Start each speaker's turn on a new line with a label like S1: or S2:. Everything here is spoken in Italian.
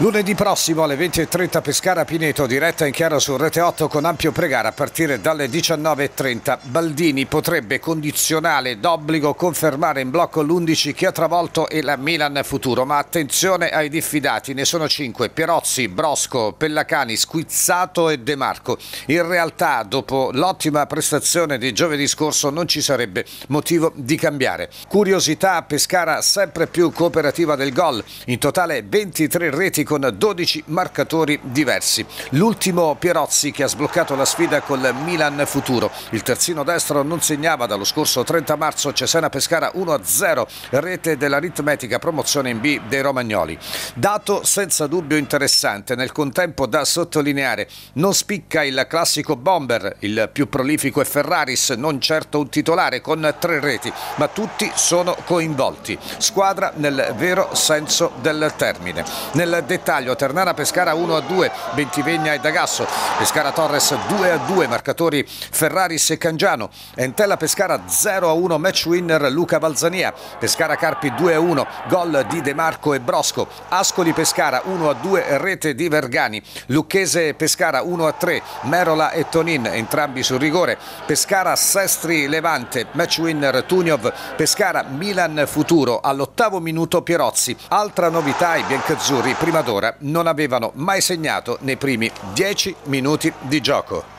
S1: Lunedì prossimo alle 20.30 Pescara Pineto, diretta in chiaro su Rete 8 con ampio pregara a partire dalle 19.30. Baldini potrebbe condizionale d'obbligo confermare in blocco l'11 che ha travolto il Milan futuro, ma attenzione ai diffidati, ne sono 5, Pierozzi, Brosco, Pellacani, Squizzato e De Marco. In realtà dopo l'ottima prestazione di giovedì scorso non ci sarebbe motivo di cambiare. Curiosità, Pescara sempre più cooperativa del gol, in totale 23 reti con 12 marcatori diversi. L'ultimo Pierozzi che ha sbloccato la sfida col Milan Futuro. Il terzino destro non segnava dallo scorso 30 marzo Cesena Pescara 1-0, rete dell'aritmetica promozione in B dei Romagnoli. Dato senza dubbio interessante, nel contempo da sottolineare, non spicca il classico bomber, il più prolifico è Ferraris, non certo un titolare con tre reti, ma tutti sono coinvolti. Squadra nel vero senso del termine. Nel dettaglio Ternana Pescara 1 a 2, Bentivegna e Dagasso, Pescara Torres 2 a 2, marcatori Ferraris e Cangiano, Entella Pescara 0 a 1, match winner Luca Balzania, Pescara Carpi 2 a 1, gol di De Marco e Brosco, Ascoli Pescara 1 a 2, rete di Vergani, Lucchese Pescara 1 a 3, Merola e Tonin entrambi sul rigore, Pescara Sestri Levante, match winner Tuniov, Pescara Milan Futuro all'ottavo minuto Pierozzi, altra novità i biancazzurri prima d'ora non avevano mai segnato nei primi dieci minuti di gioco.